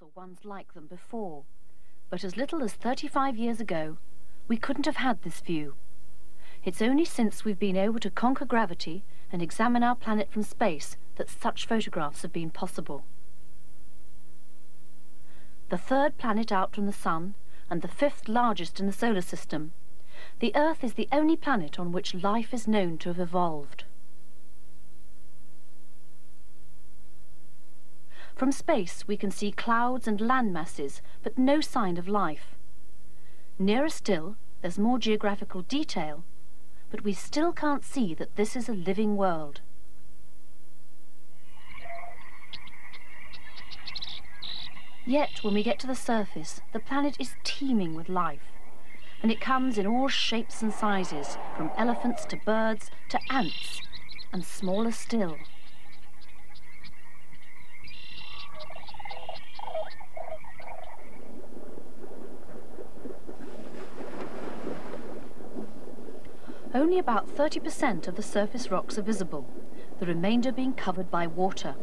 or ones like them before, but as little as 35 years ago, we couldn't have had this view. It's only since we've been able to conquer gravity and examine our planet from space that such photographs have been possible. The third planet out from the Sun, and the fifth largest in the solar system, the Earth is the only planet on which life is known to have evolved. From space we can see clouds and land masses, but no sign of life. Nearer still, there's more geographical detail, but we still can't see that this is a living world. Yet, when we get to the surface, the planet is teeming with life. And it comes in all shapes and sizes, from elephants to birds to ants, and smaller still. Only about 30% of the surface rocks are visible, the remainder being covered by water.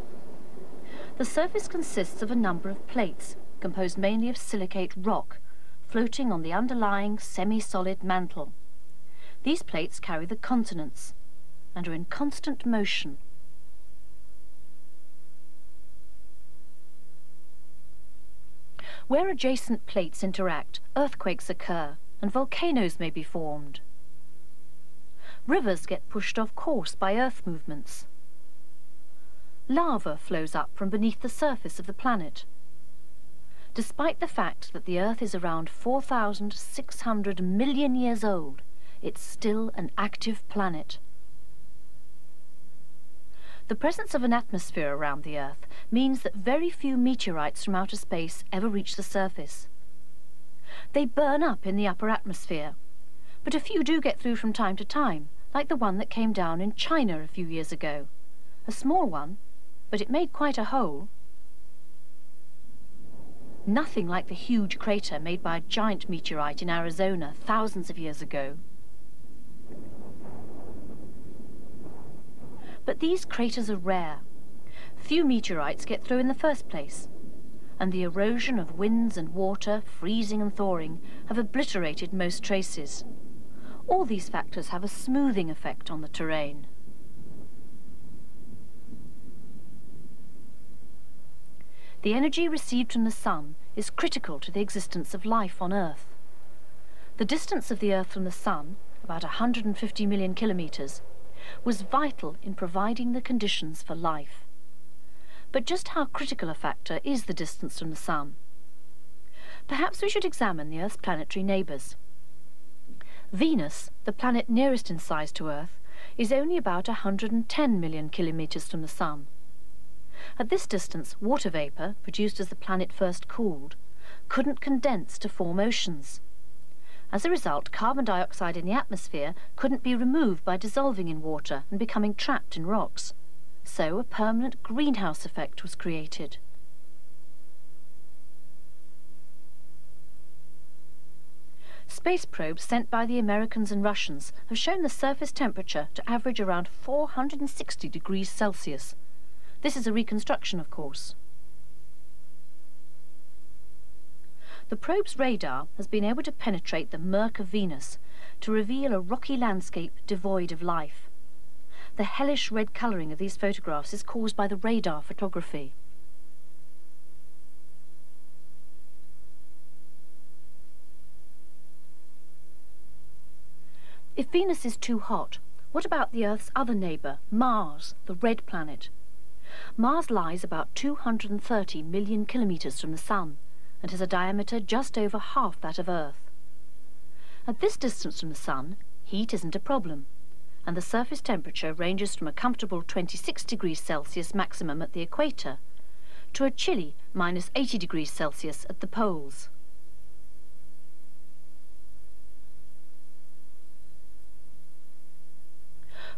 The surface consists of a number of plates, composed mainly of silicate rock, floating on the underlying semi-solid mantle. These plates carry the continents and are in constant motion. Where adjacent plates interact, earthquakes occur and volcanoes may be formed. Rivers get pushed off course by earth movements. Lava flows up from beneath the surface of the planet. Despite the fact that the Earth is around 4,600 million years old, it's still an active planet. The presence of an atmosphere around the Earth means that very few meteorites from outer space ever reach the surface. They burn up in the upper atmosphere, but a few do get through from time to time, like the one that came down in China a few years ago. A small one, but it made quite a hole. Nothing like the huge crater made by a giant meteorite in Arizona thousands of years ago. But these craters are rare. Few meteorites get through in the first place, and the erosion of winds and water, freezing and thawing, have obliterated most traces. All these factors have a smoothing effect on the terrain. The energy received from the Sun is critical to the existence of life on Earth. The distance of the Earth from the Sun, about 150 million kilometres, was vital in providing the conditions for life. But just how critical a factor is the distance from the Sun? Perhaps we should examine the Earth's planetary neighbours. Venus, the planet nearest in size to Earth, is only about 110 million kilometres from the Sun. At this distance, water vapour, produced as the planet first cooled, couldn't condense to form oceans. As a result, carbon dioxide in the atmosphere couldn't be removed by dissolving in water and becoming trapped in rocks. So a permanent greenhouse effect was created. Space probes sent by the Americans and Russians have shown the surface temperature to average around 460 degrees Celsius. This is a reconstruction, of course. The probe's radar has been able to penetrate the murk of Venus to reveal a rocky landscape devoid of life. The hellish red colouring of these photographs is caused by the radar photography. If Venus is too hot, what about the Earth's other neighbour, Mars, the red planet? Mars lies about 230 million kilometres from the Sun and has a diameter just over half that of Earth. At this distance from the Sun, heat isn't a problem, and the surface temperature ranges from a comfortable 26 degrees Celsius maximum at the equator to a chilly minus 80 degrees Celsius at the poles.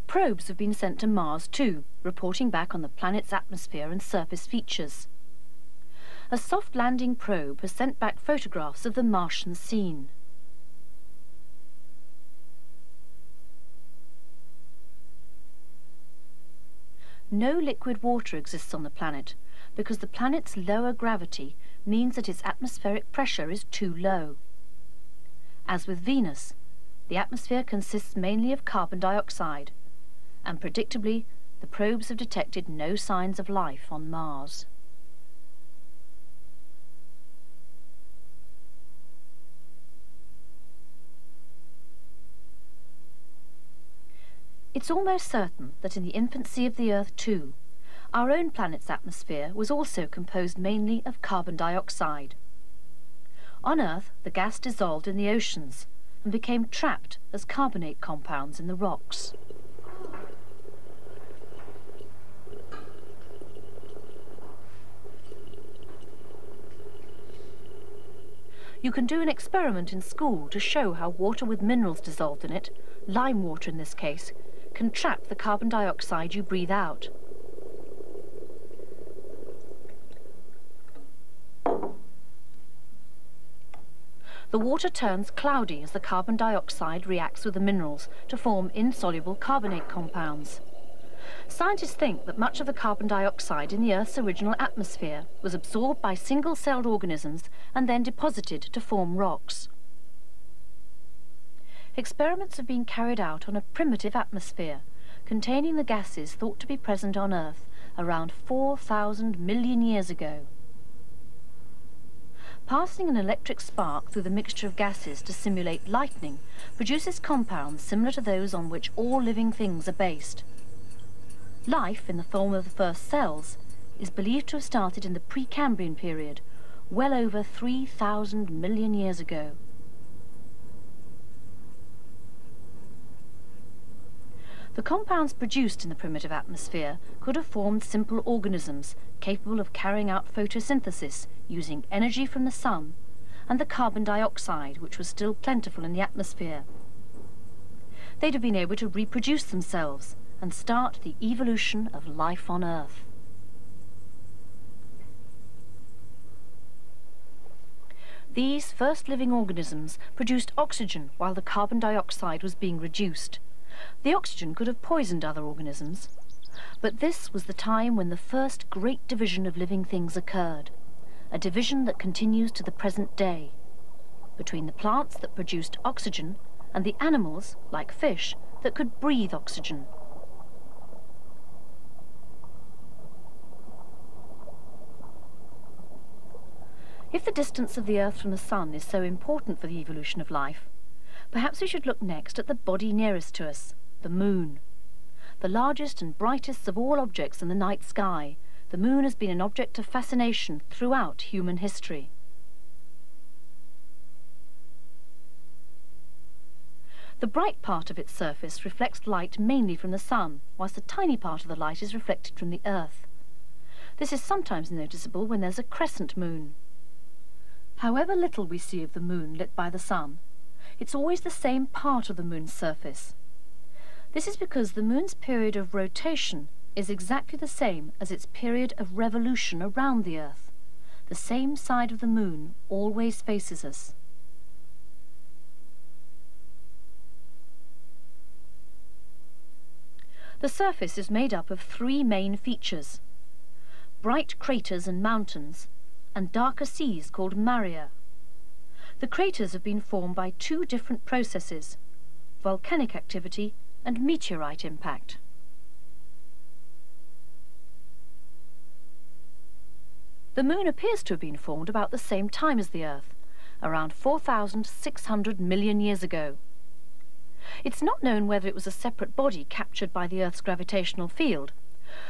Probes have been sent to Mars too, reporting back on the planet's atmosphere and surface features. A soft landing probe has sent back photographs of the Martian scene. No liquid water exists on the planet because the planet's lower gravity means that its atmospheric pressure is too low. As with Venus, the atmosphere consists mainly of carbon dioxide, and predictably, the probes have detected no signs of life on Mars. It's almost certain that in the infancy of the Earth too, our own planet's atmosphere was also composed mainly of carbon dioxide. On Earth, the gas dissolved in the oceans and became trapped as carbonate compounds in the rocks. You can do an experiment in school to show how water with minerals dissolved in it, lime water in this case, can trap the carbon dioxide you breathe out. The water turns cloudy as the carbon dioxide reacts with the minerals to form insoluble carbonate compounds. Scientists think that much of the carbon dioxide in the Earth's original atmosphere was absorbed by single-celled organisms and then deposited to form rocks experiments have been carried out on a primitive atmosphere containing the gases thought to be present on Earth around 4,000 million years ago. Passing an electric spark through the mixture of gases to simulate lightning produces compounds similar to those on which all living things are based. Life, in the form of the first cells, is believed to have started in the Precambrian period, well over 3,000 million years ago. The compounds produced in the primitive atmosphere could have formed simple organisms capable of carrying out photosynthesis using energy from the sun and the carbon dioxide which was still plentiful in the atmosphere. They'd have been able to reproduce themselves and start the evolution of life on Earth. These first living organisms produced oxygen while the carbon dioxide was being reduced. The oxygen could have poisoned other organisms. But this was the time when the first great division of living things occurred, a division that continues to the present day, between the plants that produced oxygen and the animals, like fish, that could breathe oxygen. If the distance of the Earth from the Sun is so important for the evolution of life, Perhaps we should look next at the body nearest to us, the moon. The largest and brightest of all objects in the night sky, the moon has been an object of fascination throughout human history. The bright part of its surface reflects light mainly from the sun, whilst a tiny part of the light is reflected from the earth. This is sometimes noticeable when there's a crescent moon. However little we see of the moon lit by the sun, it's always the same part of the moon's surface. This is because the moon's period of rotation is exactly the same as its period of revolution around the Earth. The same side of the moon always faces us. The surface is made up of three main features. Bright craters and mountains, and darker seas called maria. The craters have been formed by two different processes, volcanic activity and meteorite impact. The Moon appears to have been formed about the same time as the Earth, around 4,600 million years ago. It's not known whether it was a separate body captured by the Earth's gravitational field,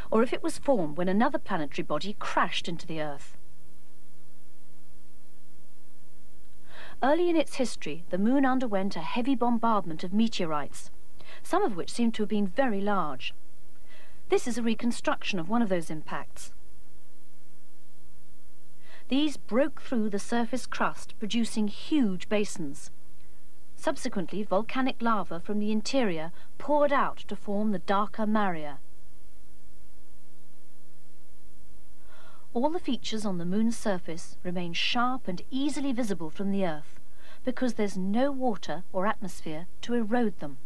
or if it was formed when another planetary body crashed into the Earth. Early in its history, the Moon underwent a heavy bombardment of meteorites, some of which seem to have been very large. This is a reconstruction of one of those impacts. These broke through the surface crust, producing huge basins. Subsequently, volcanic lava from the interior poured out to form the darker maria. All the features on the Moon's surface remain sharp and easily visible from the Earth because there's no water or atmosphere to erode them.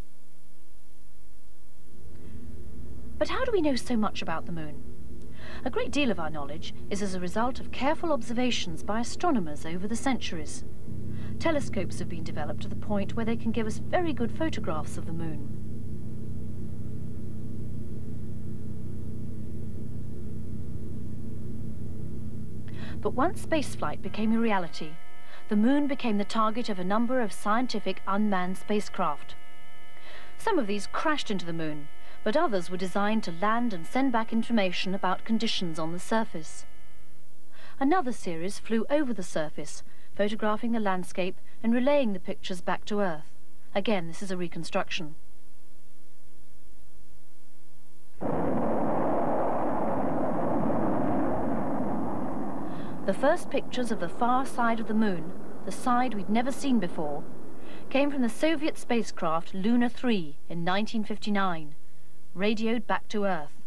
But how do we know so much about the Moon? A great deal of our knowledge is as a result of careful observations by astronomers over the centuries. Telescopes have been developed to the point where they can give us very good photographs of the moon. But once spaceflight became a reality, the moon became the target of a number of scientific unmanned spacecraft. Some of these crashed into the moon, but others were designed to land and send back information about conditions on the surface. Another series flew over the surface, photographing the landscape and relaying the pictures back to Earth. Again, this is a reconstruction. The first pictures of the far side of the moon, the side we'd never seen before, came from the Soviet spacecraft Luna 3 in 1959, radioed back to Earth.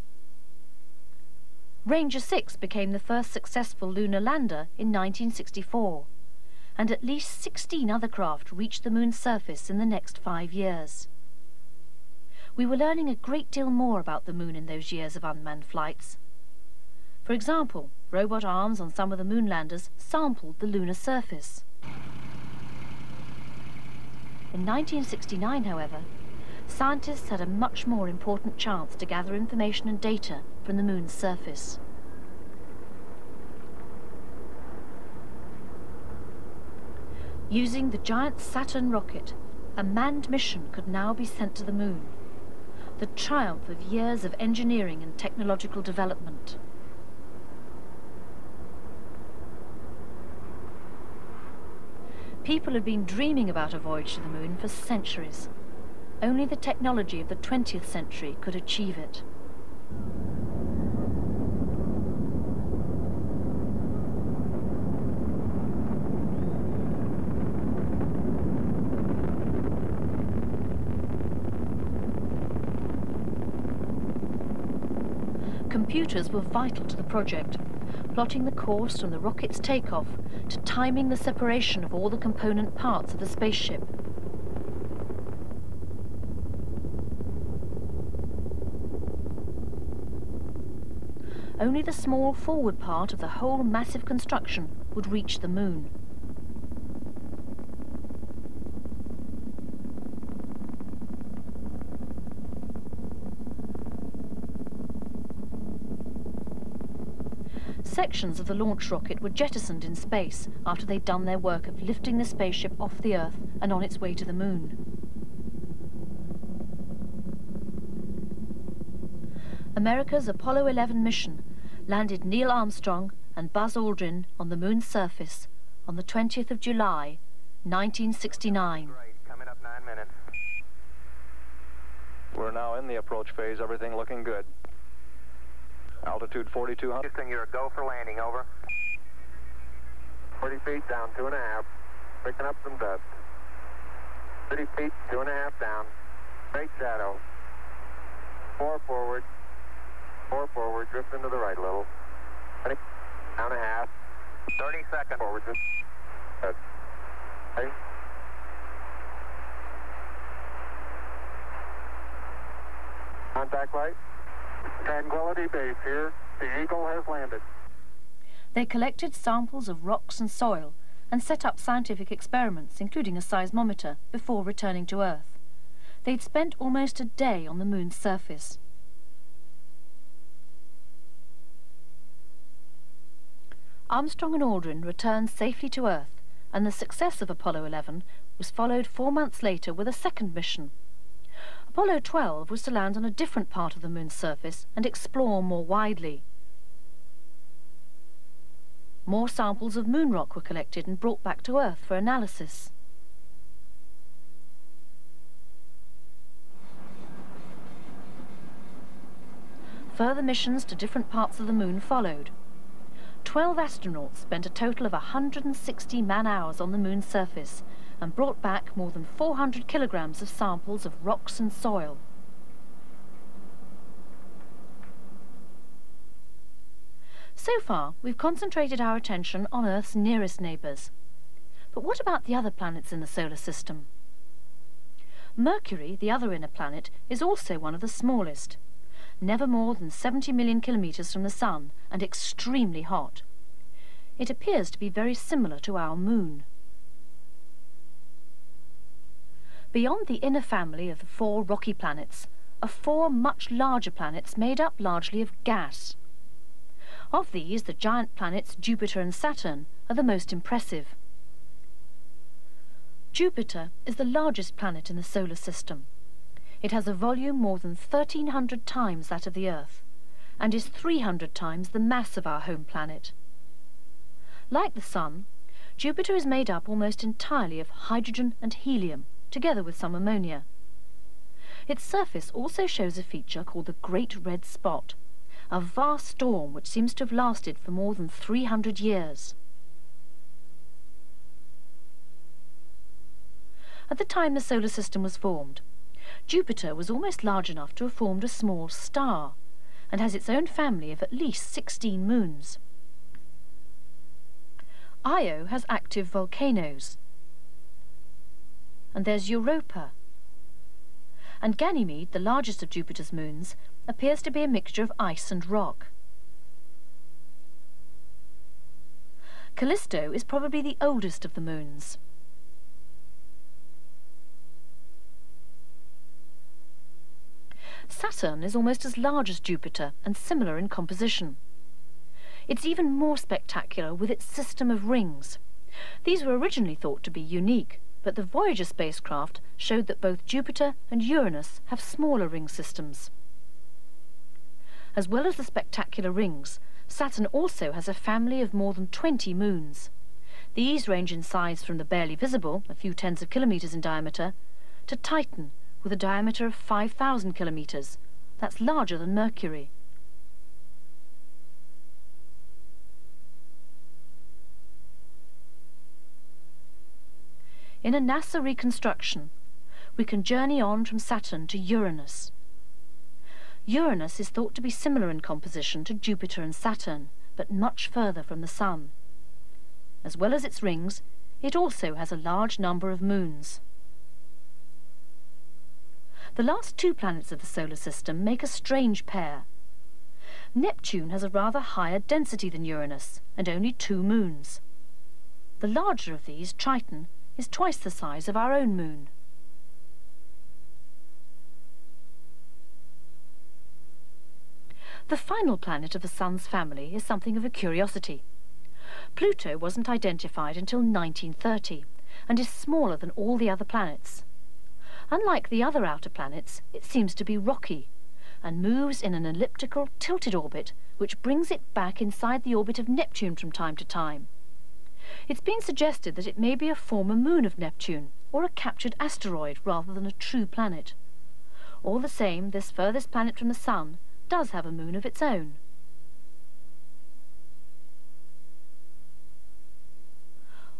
Ranger 6 became the first successful lunar lander in 1964, and at least 16 other craft reached the moon's surface in the next five years. We were learning a great deal more about the moon in those years of unmanned flights. For example, robot arms on some of the moonlanders sampled the lunar surface. In 1969, however, scientists had a much more important chance to gather information and data from the moon's surface. Using the giant Saturn rocket, a manned mission could now be sent to the moon, the triumph of years of engineering and technological development. People had been dreaming about a voyage to the moon for centuries. Only the technology of the 20th century could achieve it. Computers were vital to the project, plotting the course from the rocket's takeoff to timing the separation of all the component parts of the spaceship. Only the small forward part of the whole massive construction would reach the moon. Sections of the launch rocket were jettisoned in space after they'd done their work of lifting the spaceship off the Earth and on its way to the moon. America's Apollo 11 mission landed Neil Armstrong and Buzz Aldrin on the moon's surface on the 20th of July, 1969. Coming up nine minutes. We're now in the approach phase, everything looking good. Altitude 4,200. Houston, you're a go for landing, over. 40 feet down, two and a half. Picking up some dust. 30 feet, two and a half down. Straight shadow. Four forward. Four forward, drifting to the right a little. 20, down a half. 30 seconds. Forward, just. Good. Contact light. Tranquility Base here. The Eagle has landed. They collected samples of rocks and soil and set up scientific experiments, including a seismometer, before returning to Earth. They'd spent almost a day on the moon's surface. Armstrong and Aldrin returned safely to Earth, and the success of Apollo 11 was followed four months later with a second mission, Apollo 12 was to land on a different part of the moon's surface and explore more widely. More samples of moon rock were collected and brought back to Earth for analysis. Further missions to different parts of the moon followed. Twelve astronauts spent a total of 160 man-hours on the moon's surface and brought back more than 400 kilograms of samples of rocks and soil. So far, we've concentrated our attention on Earth's nearest neighbours. But what about the other planets in the solar system? Mercury, the other inner planet, is also one of the smallest. never more than 70 million kilometres from the Sun and extremely hot. It appears to be very similar to our Moon. Beyond the inner family of the four rocky planets are four much larger planets made up largely of gas. Of these, the giant planets Jupiter and Saturn are the most impressive. Jupiter is the largest planet in the solar system. It has a volume more than 1,300 times that of the Earth and is 300 times the mass of our home planet. Like the Sun, Jupiter is made up almost entirely of hydrogen and helium, together with some ammonia. Its surface also shows a feature called the Great Red Spot, a vast storm which seems to have lasted for more than 300 years. At the time the solar system was formed, Jupiter was almost large enough to have formed a small star, and has its own family of at least 16 moons. Io has active volcanoes. And there's Europa. And Ganymede, the largest of Jupiter's moons, appears to be a mixture of ice and rock. Callisto is probably the oldest of the moons. Saturn is almost as large as Jupiter and similar in composition. It's even more spectacular with its system of rings. These were originally thought to be unique, but the Voyager spacecraft showed that both Jupiter and Uranus have smaller ring systems. As well as the spectacular rings, Saturn also has a family of more than 20 moons. These range in size from the barely visible, a few tens of kilometres in diameter, to Titan, with a diameter of 5,000 kilometres. That's larger than Mercury. In a NASA reconstruction, we can journey on from Saturn to Uranus. Uranus is thought to be similar in composition to Jupiter and Saturn, but much further from the Sun. As well as its rings, it also has a large number of moons. The last two planets of the solar system make a strange pair. Neptune has a rather higher density than Uranus, and only two moons. The larger of these, Triton, is twice the size of our own moon. The final planet of the Sun's family is something of a curiosity. Pluto wasn't identified until 1930 and is smaller than all the other planets. Unlike the other outer planets, it seems to be rocky and moves in an elliptical, tilted orbit which brings it back inside the orbit of Neptune from time to time. It's been suggested that it may be a former moon of Neptune or a captured asteroid rather than a true planet. All the same, this furthest planet from the Sun does have a moon of its own.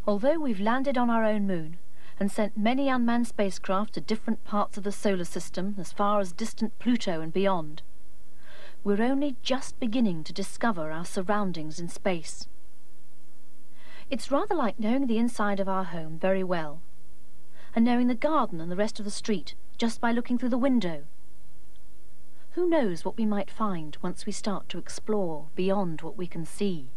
Although we've landed on our own moon, and sent many unmanned spacecraft to different parts of the solar system as far as distant Pluto and beyond. We're only just beginning to discover our surroundings in space. It's rather like knowing the inside of our home very well, and knowing the garden and the rest of the street just by looking through the window. Who knows what we might find once we start to explore beyond what we can see?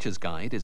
Teacher's Guide is